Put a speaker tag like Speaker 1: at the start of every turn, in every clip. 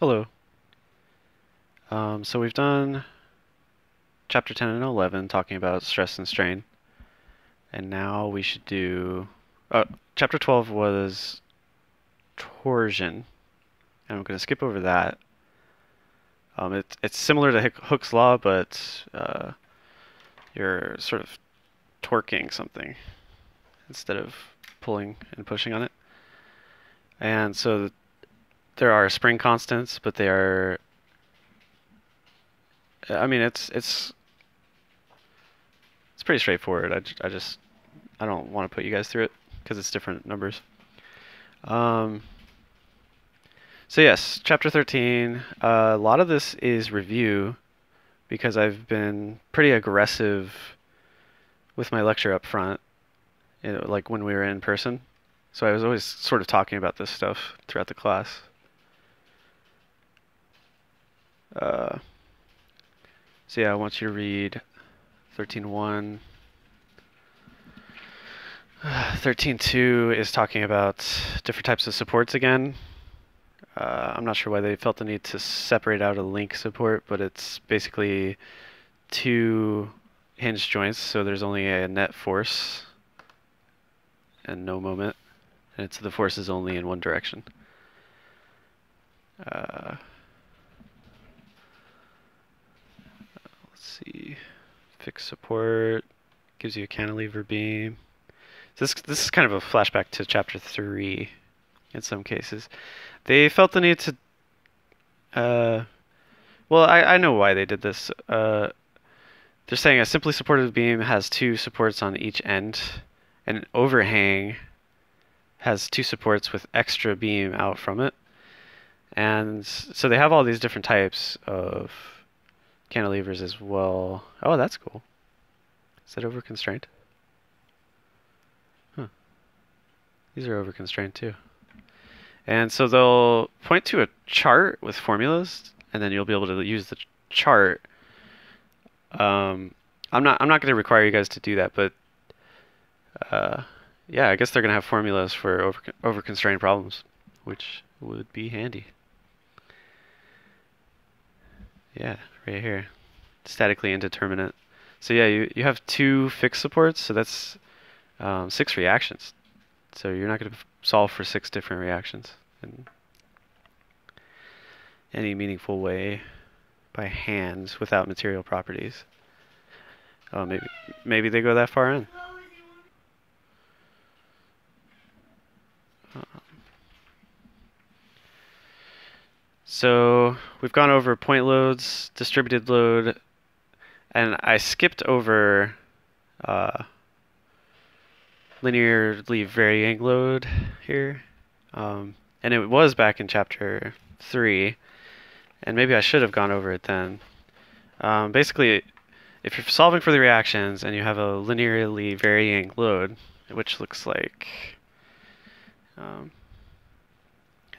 Speaker 1: Hello. Um, so we've done chapter 10 and 11 talking about stress and strain. And now we should do. Uh, chapter 12 was torsion. And I'm going to skip over that. Um, it, it's similar to Hooke's law, but uh, you're sort of torquing something instead of pulling and pushing on it. And so there are spring constants, but they are. I mean, it's it's it's pretty straightforward. I, ju- I just I don't want to put you guys through it because it's different numbers. Um, so yes, chapter 13. Uh, a lot of this is review because I've been pretty aggressive with my lecture up front, you know, like when we were in person. So I was always sort of talking about this stuff throughout the class. Uh, so yeah, I want you to read 13.1. 13.2 is talking about different types of supports again. Uh, I'm not sure why they felt the need to separate out a link support, but it's basically two hinge joints, so there's only a net force and no moment, and it's the force is only in one direction. Uh, see, fixed support gives you a cantilever beam. This this is kind of a flashback to chapter three, in some cases. They felt the need to. Uh, well, I I know why they did this. Uh, they're saying a simply supported beam has two supports on each end, and an overhang has two supports with extra beam out from it. And so they have all these different types of cantilevers as well. Oh, that's cool. Is that over constraint? Huh. These are over constraint too. And so they'll point to a chart with formulas, and then you'll be able to use the chart. Um, I'm not. I'm not going to require you guys to do that, but uh, yeah, I guess they're going to have formulas for over over constrained problems, which would be handy. Yeah, right here, statically indeterminate. So yeah, you you have two fixed supports, so that's um, six reactions. So you're not going to solve for six different reactions in any meaningful way by hand without material properties. Oh, maybe maybe they go that far in. Um, So we've gone over point loads, distributed load, and I skipped over uh, linearly varying load here. Um, and it was back in chapter 3, and maybe I should have gone over it then. Um, basically, if you're solving for the reactions and you have a linearly varying load, which looks like, um,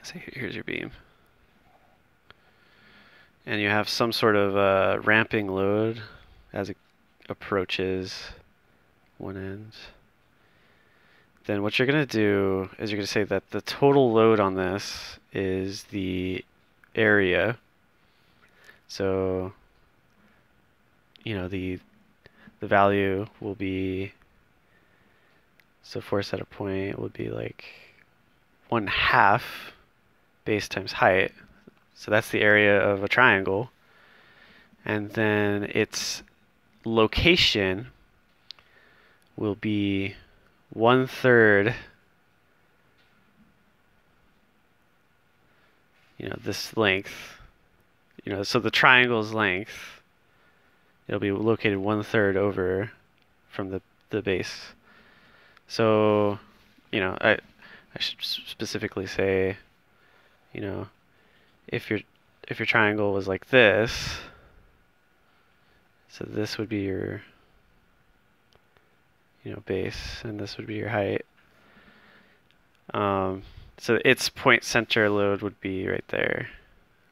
Speaker 1: say here's your beam, and you have some sort of uh, ramping load as it approaches one end, then what you're going to do is you're going to say that the total load on this is the area. So, you know, the the value will be so force at a point would be like one half base times height. So that's the area of a triangle. And then its location will be one third you know this length you know so the triangle's length it'll be located one third over from the the base so you know i i should specifically say you know if your if your triangle was like this so this would be your you know, base, and this would be your height. Um, so its point center load would be right there,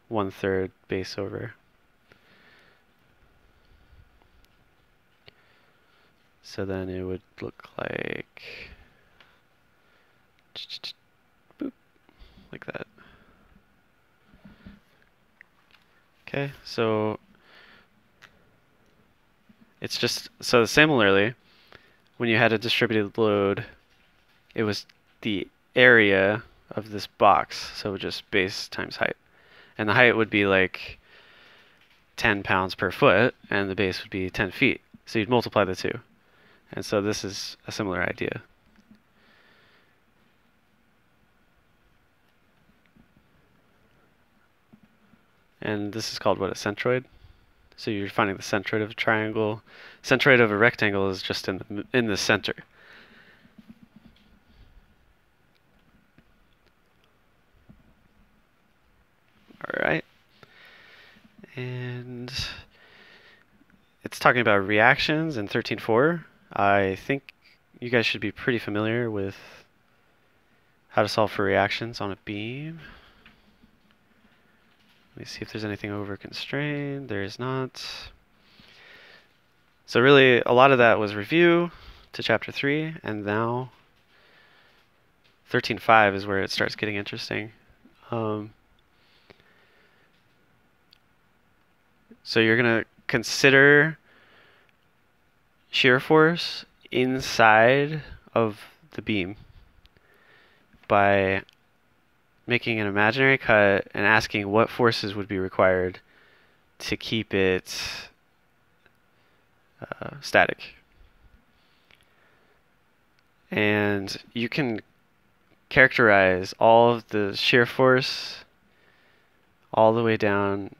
Speaker 1: one third base over. So then it would look like, boop, like that. Okay, so it's just so similarly, when you had a distributed load, it was the area of this box, so just base times height. And the height would be like 10 pounds per foot, and the base would be 10 feet. So you'd multiply the two. And so this is a similar idea. And this is called what, a centroid? So you're finding the centroid of a triangle. Centroid of a rectangle is just in the, in the center. All right. And it's talking about reactions in 13.4. I think you guys should be pretty familiar with how to solve for reactions on a beam. Let me see if there's anything over constrained. There is not. So really, a lot of that was review to chapter 3, and now 13.5 is where it starts getting interesting. Um, so you're going to consider shear force inside of the beam by making an imaginary cut and asking what forces would be required to keep it uh, static. And you can characterize all of the shear force all the way down